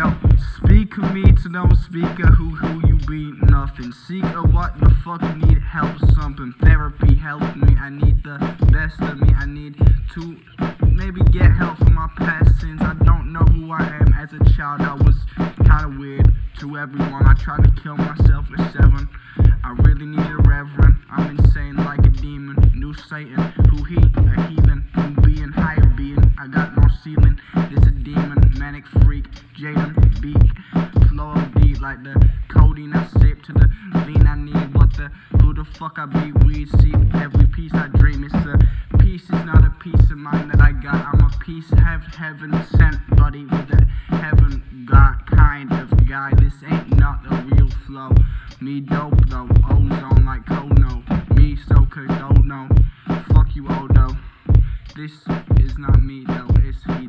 Don't speak of me to no speaker who who you be nothing. Seek a what the fuck need help something. Therapy help me. I need the best of me. I need to maybe get help from my past sins. I don't know who I am as a child. I was to everyone. I tried to kill myself at seven. I really need a reverend. I'm insane like a demon. New Satan, who he, a heathen, who being higher being. I got no ceiling. It's a demon, manic freak, Jayden beak. Flow beat like the codeine I sip to the lean I need. What the, who the fuck I be? Weed see every piece I dream. It's a piece, it's not a piece of mind that I got. I'm a piece, have heaven sent, buddy, with a heaven got flow. Me dope though, ozone like Kono. Me so could oh no. Fuck you, Odo. This is not me though, it's he